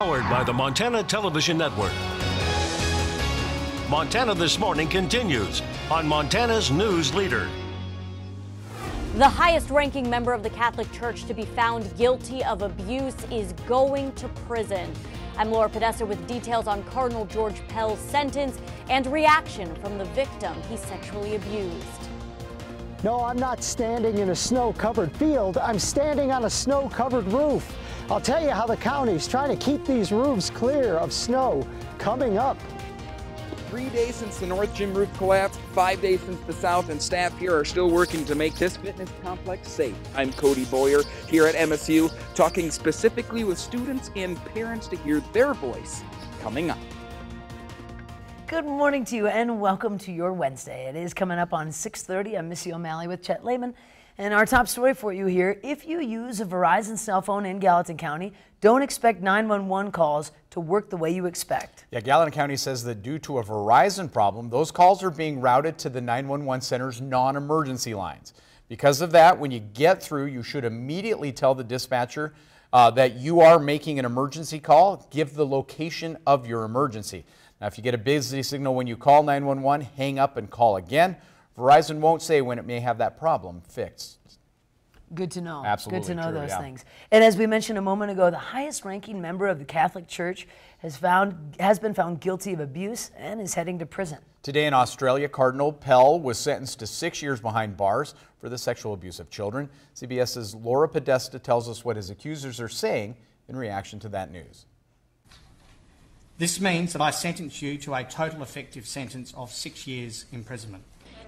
Powered by the Montana Television Network. Montana This Morning continues on Montana's News Leader. The highest ranking member of the Catholic Church to be found guilty of abuse is going to prison. I'm Laura Podesta with details on Cardinal George Pell's sentence and reaction from the victim he sexually abused. No, I'm not standing in a snow covered field. I'm standing on a snow covered roof. I'll tell you how the county's trying to keep these roofs clear of snow coming up. Three days since the North Gym roof collapsed, five days since the South, and staff here are still working to make this fitness complex safe. I'm Cody Boyer here at MSU, talking specifically with students and parents to hear their voice coming up. Good morning to you and welcome to your Wednesday. It is coming up on 6:30. I'm Missy O'Malley with Chet Layman. And our top story for you here, if you use a Verizon cell phone in Gallatin County, don't expect 911 calls to work the way you expect. Yeah, Gallatin County says that due to a Verizon problem, those calls are being routed to the 911 center's non-emergency lines. Because of that, when you get through, you should immediately tell the dispatcher uh, that you are making an emergency call. Give the location of your emergency. Now, if you get a busy signal when you call 911, hang up and call again Verizon won't say when it may have that problem fixed. Good to know. Absolutely. Good to know true, those yeah. things. And as we mentioned a moment ago, the highest ranking member of the Catholic Church has found has been found guilty of abuse and is heading to prison. Today in Australia, Cardinal Pell was sentenced to six years behind bars for the sexual abuse of children. CBS's Laura Podesta tells us what his accusers are saying in reaction to that news. This means that I sentence you to a total effective sentence of six years imprisonment.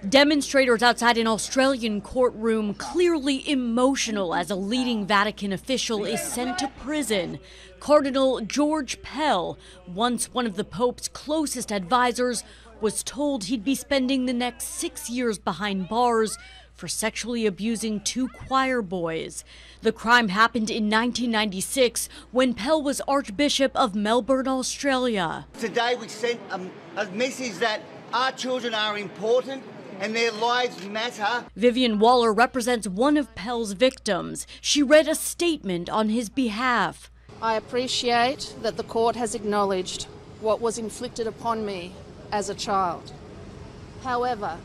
Demonstrators outside an Australian courtroom clearly emotional as a leading Vatican official is sent to prison. Cardinal George Pell, once one of the Pope's closest advisors, was told he'd be spending the next six years behind bars for sexually abusing two choir boys. The crime happened in 1996 when Pell was Archbishop of Melbourne, Australia. Today we sent a, a message that our children are important and their lives matter. Vivian Waller represents one of Pell's victims. She read a statement on his behalf. I appreciate that the court has acknowledged what was inflicted upon me as a child. However,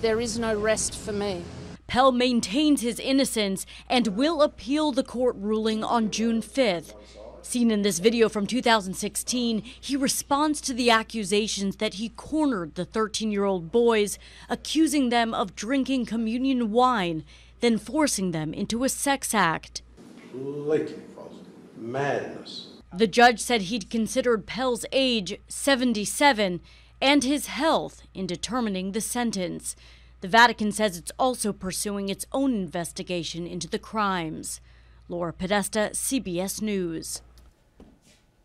there is no rest for me. Pell maintains his innocence and will appeal the court ruling on June 5th. Seen in this video from 2016, he responds to the accusations that he cornered the 13 year old boys, accusing them of drinking communion wine, then forcing them into a sex act. Blatantly false. Madness. The judge said he'd considered Pell's age, 77, and his health in determining the sentence. The Vatican says it's also pursuing its own investigation into the crimes. Laura Podesta, CBS News.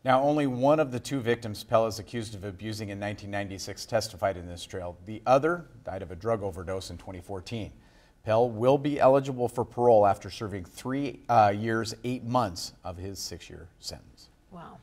Now, only one of the two victims Pell is accused of abusing in 1996 testified in this trial. The other died of a drug overdose in 2014. Pell will be eligible for parole after serving three uh, years, eight months of his six year sentence. Wow.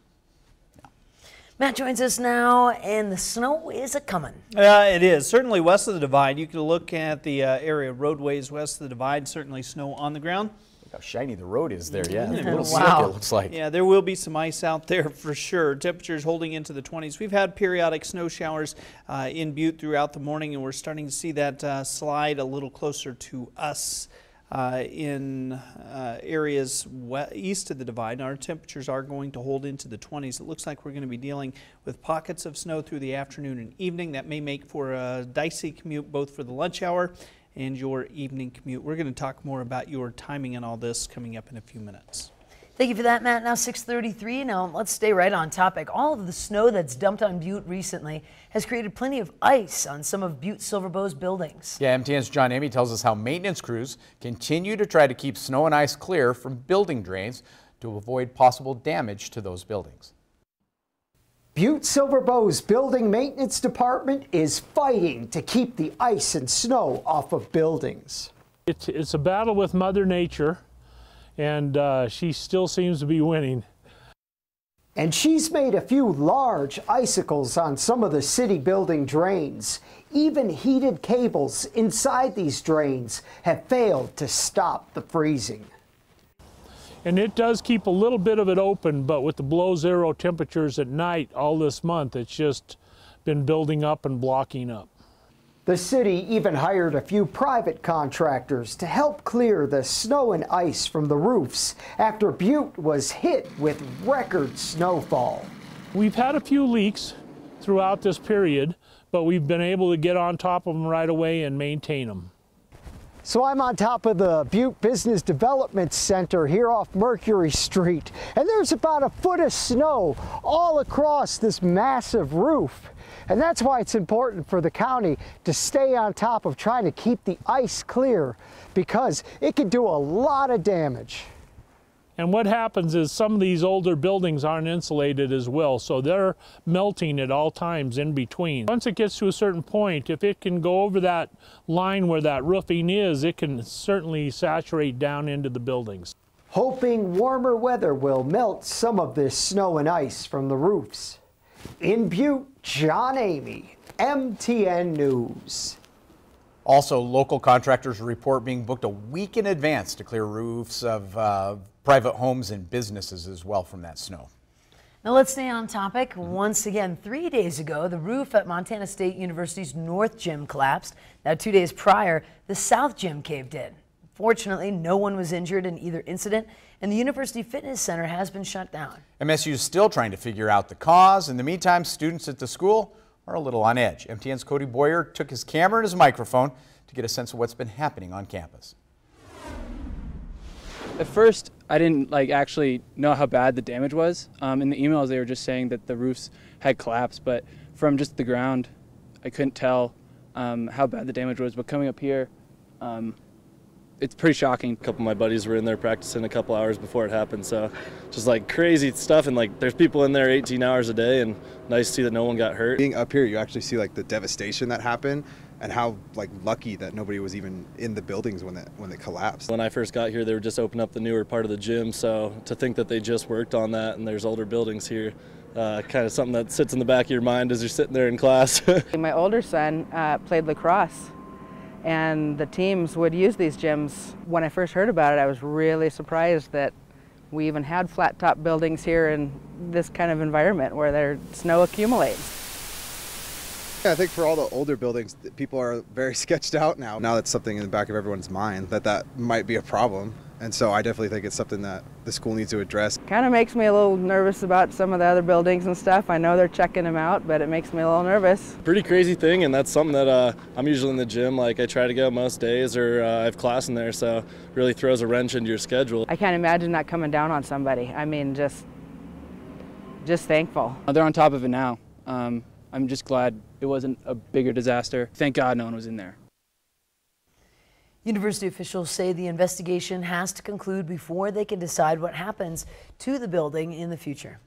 Matt joins us now, and the snow is a coming. Uh, it is certainly west of the divide. You can look at the uh, area roadways west of the divide. Certainly snow on the ground. How shiny the road is there. Yeah, a little Wow. slick it looks like. Yeah, there will be some ice out there for sure. Temperatures holding into the 20s. We've had periodic snow showers uh, in Butte throughout the morning, and we're starting to see that uh, slide a little closer to us uh, in uh, areas east of the divide. Our temperatures are going to hold into the 20s. It looks like we're going to be dealing with pockets of snow through the afternoon and evening. That may make for a dicey commute both for the lunch hour and your evening commute. We're going to talk more about your timing and all this coming up in a few minutes. Thank you for that, Matt. Now 6:33. Now let's stay right on topic. All of the snow that's dumped on Butte recently has created plenty of ice on some of Butte Silver Bow's buildings. Yeah, MTN's John Emeigh tells us how maintenance crews continue to try to keep snow and ice clear from building drains to avoid possible damage to those buildings. Butte Silver Bow's building maintenance department is fighting to keep the ice and snow off of buildings. It's, it's a battle with Mother Nature, and uh, she still seems to be winning. And she's made a few large icicles on some of the city building drains. Even heated cables inside these drains have failed to stop the freezing. And it does keep a little bit of it open, but with the below zero temperatures at night all this month, it's just been building up and blocking up. The city even hired a few private contractors to help clear the snow and ice from the roofs after Butte was hit with record snowfall. We've had a few leaks throughout this period, but we've been able to get on top of them right away and maintain them. So I'm on top of the Butte Business Development Center here off Mercury Street, and there's about a foot of snow all across this massive roof. And that's why it's important for the county to stay on top of trying to keep the ice clear because it can do a lot of damage. And what happens is some of these older buildings aren't insulated as well, so they're melting at all times in between. Once it gets to a certain point, if it can go over that line where that roofing is, it can certainly saturate down into the buildings. Hoping warmer weather will melt some of this snow and ice from the roofs. In Butte, John Emeigh, MTN News. Also, local contractors report being booked a week in advance to clear roofs of uh, private homes and businesses as well from that snow. Now let's stay on topic. Once again, three days ago, the roof at Montana State University's North Gym collapsed. Now, two days prior, the South Gym caved in. Fortunately, no one was injured in either incident, and the University Fitness Center has been shut down. MSU is still trying to figure out the cause. In the meantime, students at the school are a little on edge. MTN's Cody Boyer took his camera and his microphone to get a sense of what's been happening on campus. At first, I didn't like actually know how bad the damage was. Um, in the emails, they were just saying that the roofs had collapsed, but from just the ground, I couldn't tell um, how bad the damage was. But coming up here, um, it's pretty shocking. A couple of my buddies were in there practicing a couple hours before it happened, so just like crazy stuff. And like, there's people in there 18 hours a day, and nice to see that no one got hurt. Being up here, you actually see like the devastation that happened and how like lucky that nobody was even in the buildings when that when it collapsed. When I first got here, they were just opening up the newer part of the gym, so to think that they just worked on that and there's older buildings here, uh, kind of something that sits in the back of your mind as you're sitting there in class. My older son uh, played lacrosse. And the teams would use these gyms. When I first heard about it, I was really surprised that we even had flat top buildings here in this kind of environment where their snow accumulates. Yeah, I think for all the older buildings, people are very sketched out now. Now that's something in the back of everyone's mind that that might be a problem. And so I definitely think it's something that the school needs to address. Kind of makes me a little nervous about some of the other buildings and stuff. I know they're checking them out, but it makes me a little nervous. Pretty crazy thing, and that's something that uh, I'm usually in the gym. Like I try to go most days, or uh, I have class in there, so really throws a wrench into your schedule. I can't imagine that coming down on somebody. I mean, just, just thankful. They're on top of it now. Um, I'm just glad it wasn't a bigger disaster. Thank God no one was in there. University officials say the investigation has to conclude before they can decide what happens to the building in the future.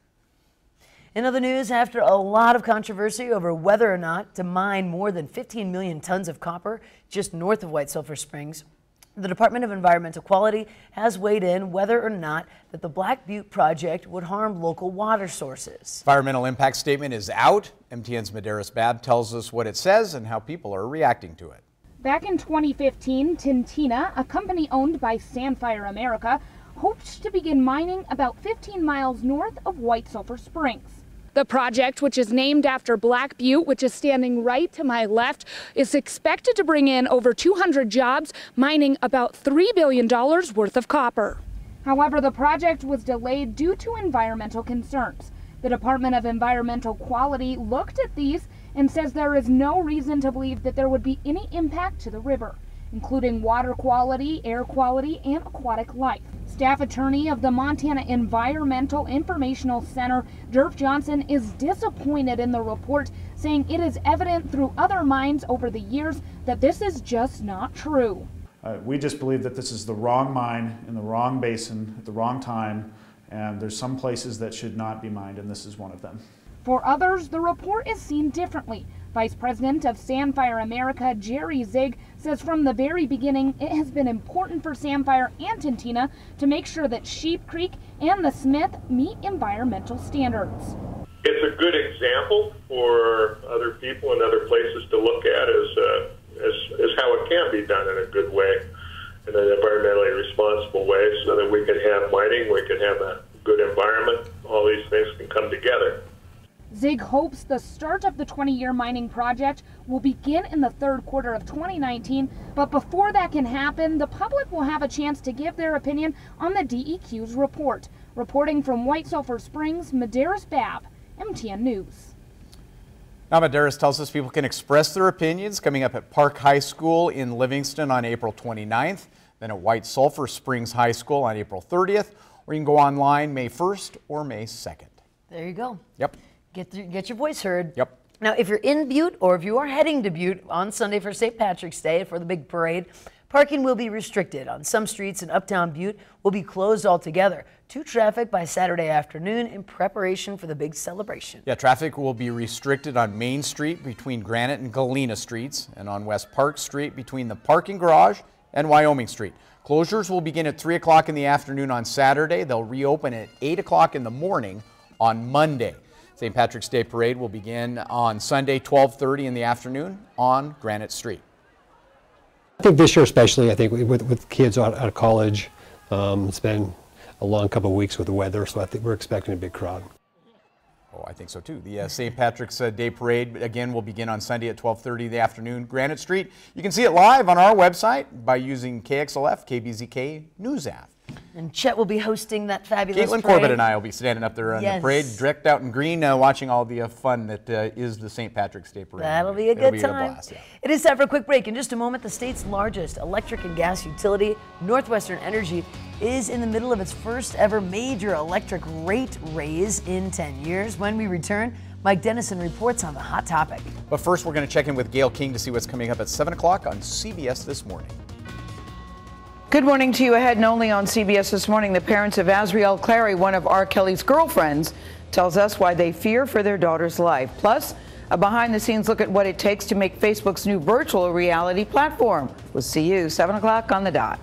In other news, after a lot of controversy over whether or not to mine more than 15 million tons of copper just north of White Sulphur Springs, the Department of Environmental Quality has weighed in whether or not that the Black Butte project would harm local water sources. Environmental impact statement is out. MTN's Madaris Bab tells us what it says and how people are reacting to it. Back in 2015, Tintina, a company owned by Sandfire America, hoped to begin mining about 15 miles north of White Sulphur Springs. The project, which is named after Black Butte, which is standing right to my left, is expected to bring in over 200 jobs, mining about $3 billion worth of copper. However, the project was delayed due to environmental concerns. The Department of Environmental Quality looked at these and says there is no reason to believe that there would be any impact to the river, including water quality, air quality, and aquatic life. Staff attorney of the Montana Environmental Informational Center, Derf Johnson, is disappointed in the report, saying it is evident through other mines over the years that this is just not true. Uh, we just believe that this is the wrong mine in the wrong basin at the wrong time, and there's some places that should not be mined, and this is one of them. For others, the report is seen differently. Vice President of Sandfire America, Jerry Zieg, says from the very beginning it has been important for Sandfire and Tintina to make sure that Sheep Creek and the Smith meet environmental standards. It's a good example for other people and other places to look at as, uh, as, as how it can be done in a good way. in an environmentally responsible way so that we can have mining, we can have a good environment. All these things can come together. Zieg hopes the start of the 20 year mining project will begin in the third quarter of 2019, but before that can happen, the public will have a chance to give their opinion on the DEQ's report. Reporting from White Sulphur Springs, Medeiros Bab, MTN News. Now, Medeiros tells us people can express their opinions coming up at Park High School in Livingston on April 29th, then at White Sulphur Springs High School on April 30th, or you can go online May 1st or May 2nd. There you go. Yep. Get, th- get your voice heard. Yep. Now, if you're in Butte or if you are heading to Butte on Sunday for St. Patrick's Day for the big parade, parking will be restricted on some streets in Uptown Butte will be closed altogether to traffic by Saturday afternoon in preparation for the big celebration. Yeah, traffic will be restricted on Main Street between Granite and Galena Streets and on West Park Street between the parking garage and Wyoming Street. Closures will begin at 3 o'clock in the afternoon on Saturday. They'll reopen at 8 o'clock in the morning on Monday. St. Patrick's Day Parade will begin on Sunday, 12:30 in the afternoon on Granite Street. I think this year especially, I think with, with kids out, out of college, um, it's been a long couple of weeks with the weather, so I think we're expecting a big crowd. Oh, I think so too. The uh, St. Patrick's uh, Day Parade again will begin on Sunday at 12:30 in the afternoon, Granite Street. You can see it live on our website by using KXLF KBZK News app. And Chet will be hosting that fabulous Caitlin parade. Corbett and I will be standing up there on Yes. the parade, direct out in green, uh, watching all the uh, fun that uh, is the St. Patrick's Day Parade. That'll be a good time. blast, yeah. It is time for a quick break. In just a moment, the state's largest electric and gas utility, Northwestern Energy, is in the middle of its first ever major electric rate raise in 10 years. When we return, Mike Dennison reports on the hot topic. But first, we're going to check in with Gayle King to see what's coming up at 7 o'clock on CBS this morning. Good morning to you. Ahead and only on CBS this morning, the parents of Azriel Clary, one of R. Kelly's girlfriends, tells us why they fear for their daughter's life. Plus, a behind the scenes look at what it takes to make Facebook's new virtual reality platform. We'll see you 7 o'clock on the dot.